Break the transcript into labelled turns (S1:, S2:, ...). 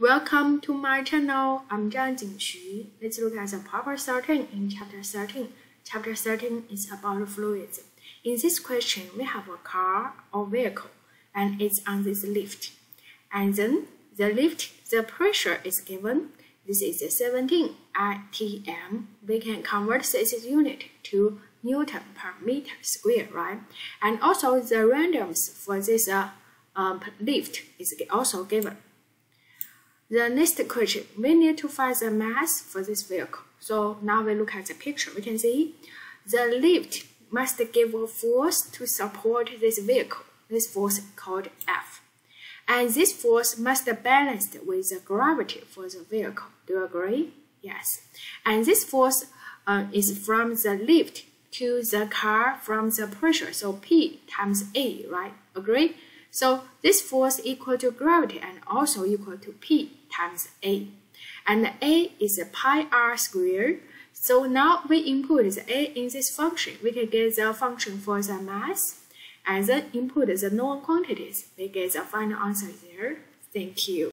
S1: Welcome to my channel. I'm Zhangjin Xu. Let's look at the proper 13 in chapter 13. Chapter 13 is about fluids. In this question, we have a car or vehicle and it's on this lift. And then the lift, the pressure is given. This is 17 atm. We can convert this unit to Newton per meter square, right? And also the randoms for this uh, um, lift is also given. The next question, we need to find the mass for this vehicle. So now we look at the picture. We can see the lift must give a force to support this vehicle. This force called F. And this force must be balanced with the gravity for the vehicle. Do you agree? Yes. And this force uh, is from the lift to the car from the pressure. So P times A, right? Agree? So this force equal to gravity and also equal to P times A. And A is a pi r squared. So now we input the A in this function. We can get the function for the mass and then input the known quantities. We get the final answer there. Thank you.